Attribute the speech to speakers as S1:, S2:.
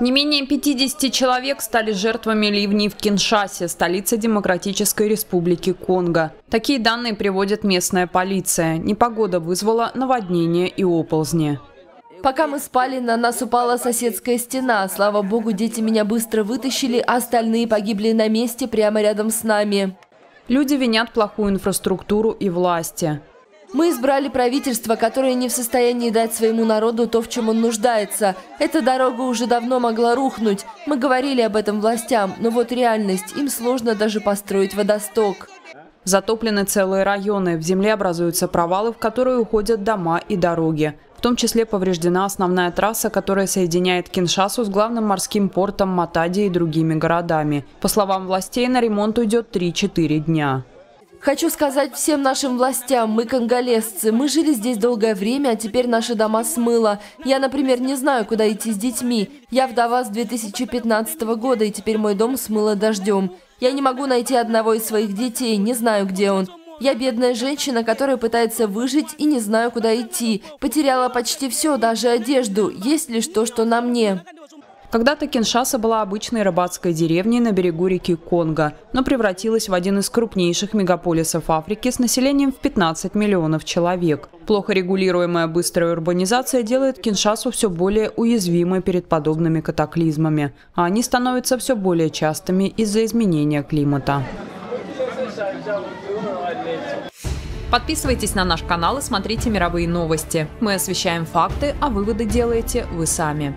S1: Не менее 50 человек стали жертвами ливней в Киншасе, столице Демократической Республики Конго. Такие данные приводит местная полиция. Непогода вызвала наводнение и оползни.
S2: Пока мы спали, на нас упала соседская стена. Слава богу, дети меня быстро вытащили, а остальные погибли на месте прямо рядом с нами.
S1: Люди винят плохую инфраструктуру и власти.
S2: Мы избрали правительство, которое не в состоянии дать своему народу то, в чем он нуждается. Эта дорога уже давно могла рухнуть. Мы говорили об этом властям, но вот реальность. Им сложно даже построить водосток.
S1: Затоплены целые районы. В земле образуются провалы, в которые уходят дома и дороги. В том числе повреждена основная трасса, которая соединяет Киншасу с главным морским портом Матади и другими городами. По словам властей, на ремонт уйдет 3-4 дня.
S2: Хочу сказать всем нашим властям, мы конголезцы, мы жили здесь долгое время, а теперь наши дома смыло. Я, например, не знаю, куда идти с детьми. Я вдова с 2015 года, и теперь мой дом смыло дождем. Я не могу найти одного из своих детей, не знаю, где он. Я бедная женщина, которая пытается выжить и не знаю, куда идти. Потеряла почти все, даже одежду. Есть лишь то, что на мне.
S1: Когда-то Киншаса была обычной рыбацкой деревней на берегу реки Конго, но превратилась в один из крупнейших мегаполисов Африки с населением в 15 миллионов человек. Плохо регулируемая быстрая урбанизация делает Киншасу все более уязвимой перед подобными катаклизмами, а они становятся все более частыми из-за изменения климата. Подписывайтесь на наш канал и смотрите мировые новости. Мы освещаем факты, а выводы делаете вы сами.